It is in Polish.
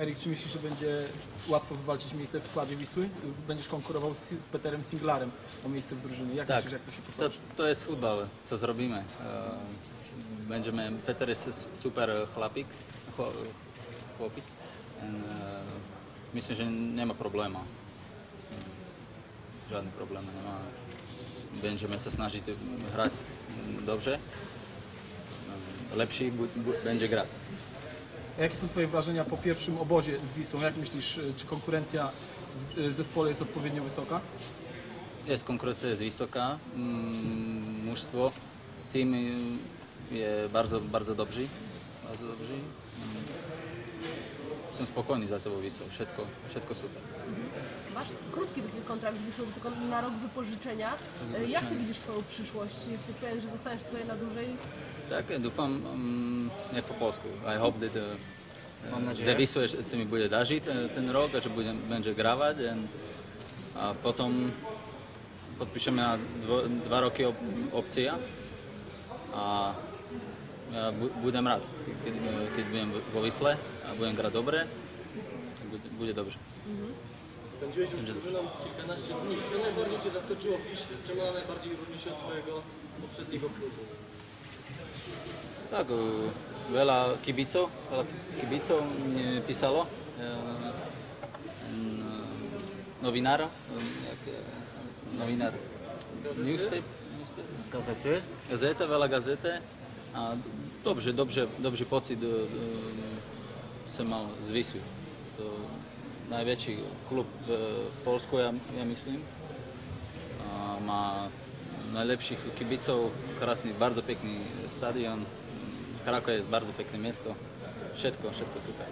Erik, czy myślisz, że będzie łatwo wywalczyć miejsce w składzie Wisły? Będziesz konkurował z Peterem Singlarem o miejsce w drużynie. Jak Tak. myślisz, jak to się To, potoczy? to jest futbal, co zrobimy. E, Będziemy, Peter jest super chlapik, chło- chłopik. E, myślę, że nie ma problemu. Żadnych problemów nie ma. Będziemy się snażyć grać dobrze. E, Lepszy będzie grać. Jakie są Twoje wrażenia po pierwszym obozie z Wisłą? Jak myślisz, y, czy konkurencja w y, zespole jest odpowiednio wysoka? Jest konkurencja jest wysoka, mm, mnóstwo. Team jest bardzo, bardzo dobrzy. Bardzo dobrzy. Mm. Są spokojni za to Wisłą, wszystko, wszystko super. Masz krótki dosyć kontrakt z Wisłą, tylko na rok wypożyczenia. E, Jak ty widzisz swoją przyszłość? Jesteś pewien, że zostaniesz tutaj na dłużej? Tak, ja ufam um, jak po polsku. I hope that Mam Mám nadzieję. Dewisłę z mi bude daži ten, ten rok, że bude, będzie grawać. And, e, a potom podpíšeme na dvo, dva roky op, opcia a ja bu, budem rád, keď, keď budem vo Vysle a budem grať dobre, bude, bude dobrze. Spędziłeś mhm. już drużyną kilkanaście dni. Co najbardziej Cię zaskoczyło w Wiśle? Czemu ona najbardziej różni się od Twojego poprzedniego klubu? Tak, e, veľa kibicov, veľa kibicov písalo, e, e, novinára, novinár, newspaper, Gazete? Gazeta, veľa gazete. A dobře, dobře, dobře pocit som mal z Visu. To najväčší klub v Polsku, ja, ja myslím. Najlepszych kibiców, krasny, bardzo piękny stadion. Kraków jest bardzo piękne miasto. Wszystko, wszystko super.